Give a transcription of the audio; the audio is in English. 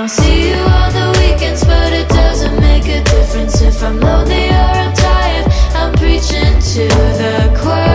I'll See you on the weekends but it doesn't make a difference If I'm lonely or I'm tired. I'm preaching to the choir.